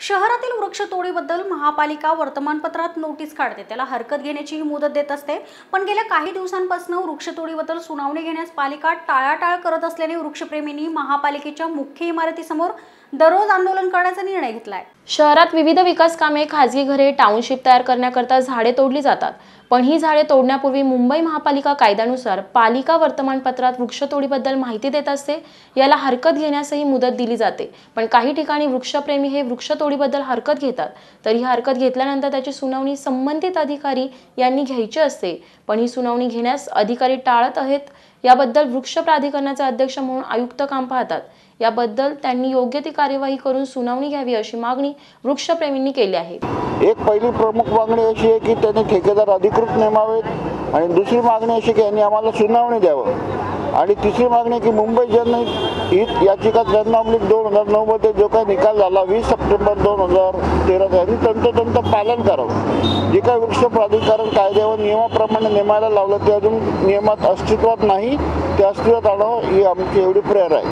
शहरातील वृक्षतोडीबद्दल महापालिका वर्तमानपत्रात नोटीस काढते. त्याला हरकत घेण्याचीही मुदत देत असते. पण गेल्या काही दिवसांपासून वृक्षतोडीबद्दल सुनावणी घेण्यास पालिका टाळाटाळ करत असल्याने वृक्षप्रेमींनी महापालिकेच्या मुख्य इमारतीसमोर दररोज आंदोलन करण्याचा निर्णय घेतला आहे शहरात विविध विकास कामे खाजगी घरे टाउनशिप तयार करण्याकरता झाडे तोडली जातात. पण ही झाडे तोडण्यापूर्वी मुंबई महापालिका कायद्यानुसार पालिका वर्तमानपत्रात वृक्षतोडीबद्दल माहिती देत असते. याला हरकत घेण्यासही मुदत दिली जाते. पण काही ठिकाणी वृक्षप्रेमी हे वृक्षतोडीबद्दल हरकत घेतात. तर ही हरकत घेतल्यानंतर त्याची सुनावणी संबंधित अधिकारी यांनी घ्यायची असते. पण ही सुनावणी घेण्यास अधिकारी टाळत आहेत. याबद्दल वृक्ष प्राधिकरणाचे अध्यक्ष म्हणून आयुक्त काम पाहतात. याबद्दल त्यांनी योग्य ती कार्यवाही करून सुनावणी घ्यावी अशी मागणी वृक्षप्रेमींनी केली आहे. एक पहिली प्रमुख मागणी अशी आहे की त्यांनी ठेकेदार अधिकृत नेमावेत आणि दुसरी मागणी अशी की यांनी आम्हाला सुनावणी द्यावं. आणि तिसरी मागणी आहे की मुंबई जनहित हित याचिका त्र्याण्णव दोन हजार नऊमध्ये जो काही निकाल झाला वीस सप्टेंबर दोन हजार तेरा साली तंतोतंत पालन करावं. जे काही वृक्ष प्राधिकरण कायद्यावर नियमाप्रमाणे नेमायला लावलं ते अजून नियमात अस्तित्वात नाही. ते अस्तित्वात आणावं ही आमची एवढी प्रेरणा आहे.